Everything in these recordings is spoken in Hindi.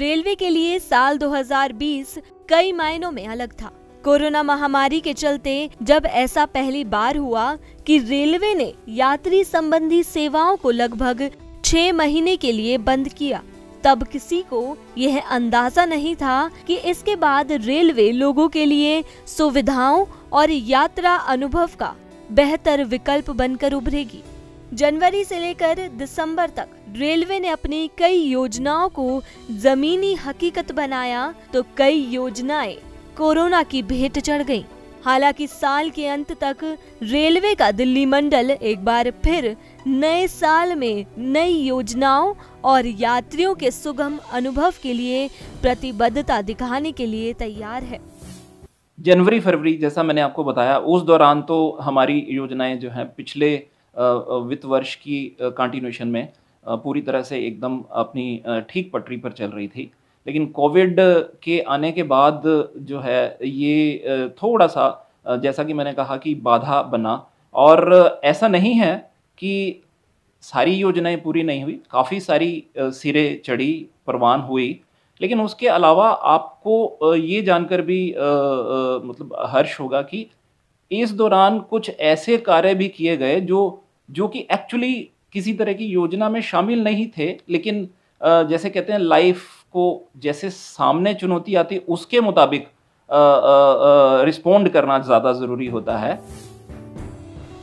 रेलवे के लिए साल 2020 कई मायनों में अलग था। कोरोना महामारी के चलते जब ऐसा पहली बार हुआ कि रेलवे ने यात्री संबंधी सेवाओं को लगभग छह महीने के लिए बंद किया, तब किसी को यह अंदाज़ा नहीं था कि इसके बाद रेलवे लोगों के लिए सुविधाओं और यात्रा अनुभव का बेहतर विकल्प बनकर उभरेगी। जनवरी से लेकर दिसंबर तक रेलवे ने अपनी कई योजनाओं को जमीनी हकीकत बनाया तो कई योजनाएँ कोरोना की भेंट चढ़ गईं। हालाँकि साल के अंत तक रेलवे का दिल्ली मंडल एक बार फिर नए साल में नई योजनाओं और यात्रियों के सुगम अनुभव के लिए प्रतिबद्धता दिखाने के लिए तैयार है जनवरी फरवरी, जैसा मैंने आपको बताया, उस दौरान तो हमारी योजनाएँ जो हैं पिछले वित्त वर्ष की कंटिन्यूशन में पूरी तरह से एकदम अपनी ठीक पटरी पर चल रही थी। लेकिन कोविड के आने के बाद जो है, ये थोड़ा सा जैसा कि मैंने कहा कि बाधा बना। और ऐसा नहीं है कि सारी योजनाएँ पूरी नहीं हुई, काफ़ी सारी सिरे चढ़ी, परवान हुई। लेकिन उसके अलावा आपको ये जानकर भी मतलब हर्ष होगा कि इस दौरान कुछ ऐसे कार्य भी किए गए जो जो कि एक्चुअली किसी तरह की योजना में शामिल नहीं थे, लेकिन जैसे कहते हैं लाइफ को जैसे सामने चुनौती आती, उसके मुताबिक रिस्पोंड करना ज़्यादा ज़रूरी होता है।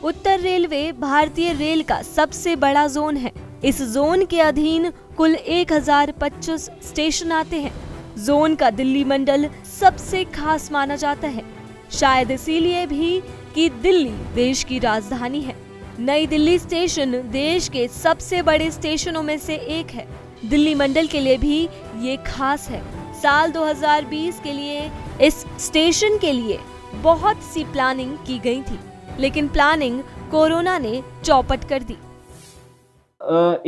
उत्तर रेलवे भारतीय रेल का सबसे बड़ा जोन है। इस जोन के अधीन कुल 1025 स्टेशन आते हैं। जोन का दिल्ली मंडल सबसे खास माना जाता है। शायद इसीलिए भी कि दिल्ली देश की राजधानी है। नई दिल्ली स्टेशन देश के सबसे बड़े स्टेशनों में से एक है। दिल्ली मंडल के लिए भी ये खास है। साल 2020 के लिए, इस स्टेशन के लिए बहुत सी प्लानिंग की गई थी, लेकिन प्लानिंग कोरोना ने चौपट कर दी।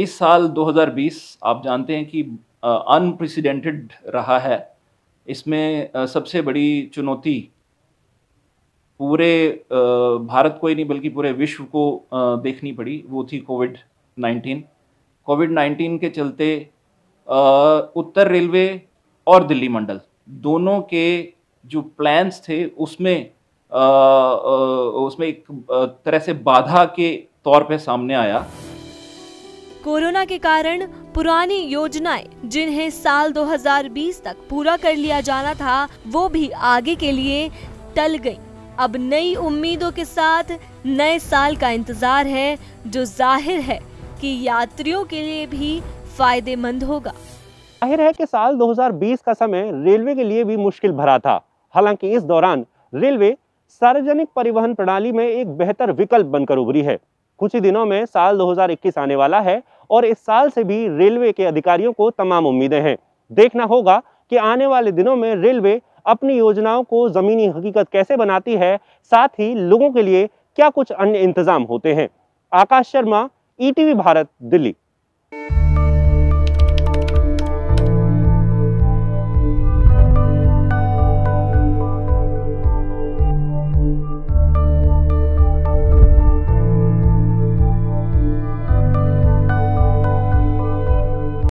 इस साल 2020 आप जानते हैं कि अनप्रेसिडेंटेड रहा है। इसमें सबसे बड़ी चुनौती पूरे भारत को ही नहीं बल्कि पूरे विश्व को देखनी पड़ी, वो थी कोविड 19 कोविड 19 के चलते उत्तर रेलवे और दिल्ली मंडल दोनों के जो प्लान्स थे, उसमें उसमें एक तरह से बाधा के तौर पे सामने आया। कोरोना के कारण पुरानी योजनाएँ, जिन्हें साल 2020 तक पूरा कर लिया जाना था, वो भी आगे के लिए टल गई। अब नई उम्मीदों के साथ नए साल का इंतज़ार है, जो ज़ाहिर है कि यात्रियों के लिए भी फ़ायदेमंद होगा। ज़ाहिर है कि साल 2020 का समय रेलवे के लिए भी मुश्किल भरा था। हालाँकि इस दौरान रेलवे सार्वजनिक परिवहन प्रणाली में एक बेहतर विकल्प बनकर उभरी है। कुछ ही दिनों में साल 2021 आने वाला है और इस साल से भी रेलवे के अधिकारियों को तमाम उम्मीदें हैं। देखना होगा कि आने वाले दिनों में रेलवे अपनी योजनाओं को जमीनी हकीकत कैसे बनाती है, साथ ही लोगों के लिए क्या कुछ अन्य इंतज़ाम होते हैं? आकाश शर्मा ईटीवी भारत, दिल्ली।